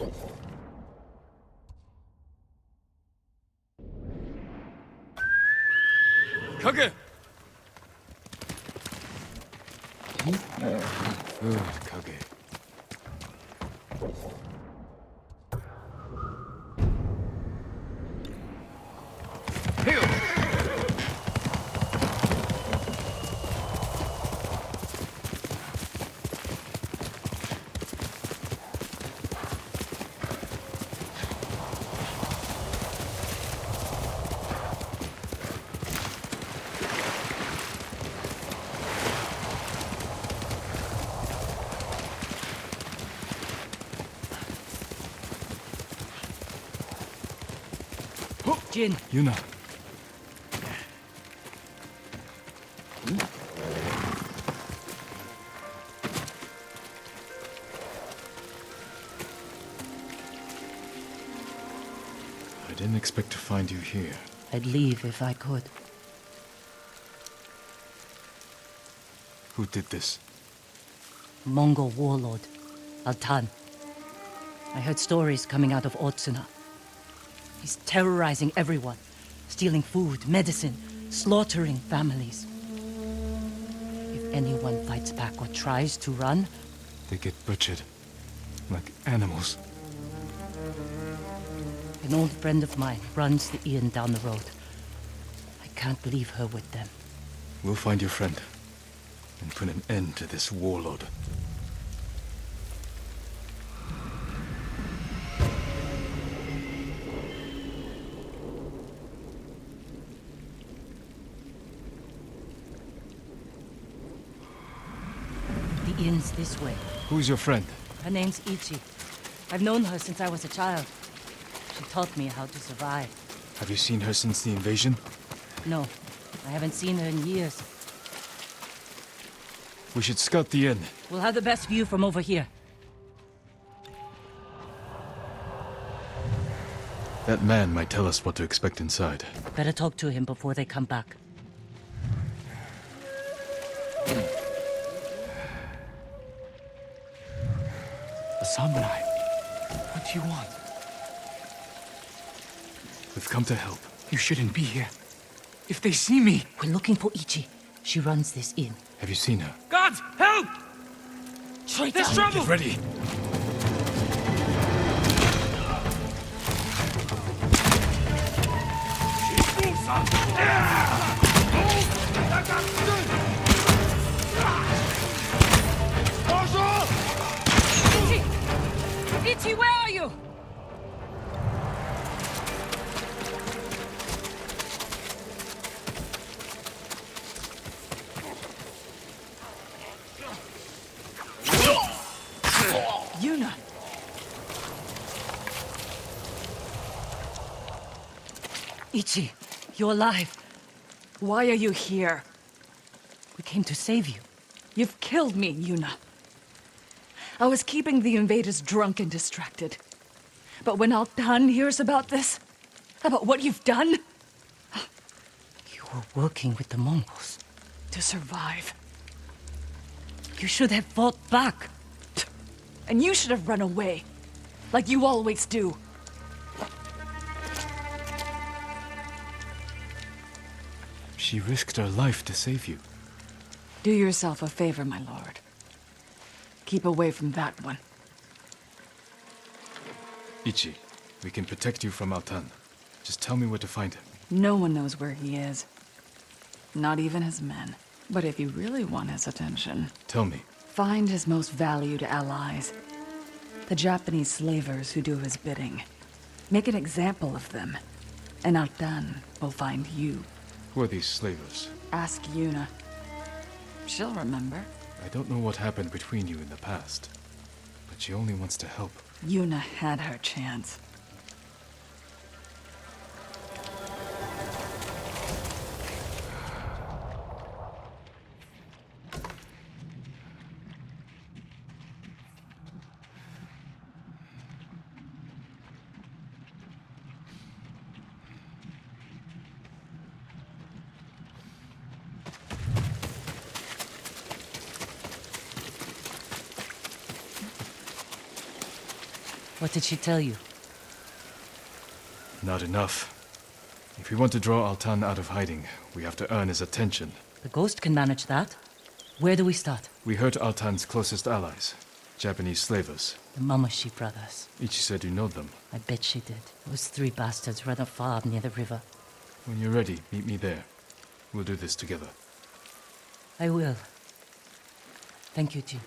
影うん。影 Jin, Yuna. I didn't expect to find you here. I'd leave if I could. Who did this? Mongol warlord, Altan. I heard stories coming out of Otsuna. He's terrorizing everyone, stealing food, medicine, slaughtering families. If anyone fights back or tries to run, They get butchered. Like animals. an old friend of mine runs the inn down the road. I can't leave her with them. We'll find your friend. And put an end to this warlord. Inn's this way. Who's your friend? Her name's Ichi. I've known her since I was a child. She taught me how to survive. Have you seen her since the invasion? No, I haven't seen her in years. We should scout the inn. We'll have the best view from over here. That man might tell us what to expect inside. Better talk to him before they come back. Samurai. What do you want? We've come to help. You shouldn't be here. If they see me... We're looking for Ichi. She runs this inn. Have you seen her? Guards, help! Straight There's down. trouble! Get ready! Ichi! Ichi, you're alive. Why are you here? We came to save you. You've killed me, Yuna. I was keeping the invaders drunk and distracted. But when Altan hears about this, about what you've done, You were working with the Mongols. to survive, You should have fought back. and you should have run away, like you always do. She risked her life to save you. Do yourself a favor, my lord. Keep away from that one. Ichi, we can protect you from Altan. Just tell me where to find him. No one knows where he is. Not even his men. But if you really want his attention, Tell me. find his most valued allies. The Japanese slavers who do his bidding. Make an example of them. And Altan will find you. Who are these slavers? Ask Yuna. She'll remember. I don't know what happened between you in the past. But she only wants to help. Yuna had her chance. What did she tell you? Not enough. If we want to draw Altan out of hiding, we have to earn his attention. The ghost can manage that. Where do we start? We hurt Altan's closest allies, Japanese slavers. The Mamushi brothers. Ichi said you know them. I bet she did. Those three bastards run a farm near the river. When you're ready, meet me there. We'll do this together. I will. Thank you, Jin.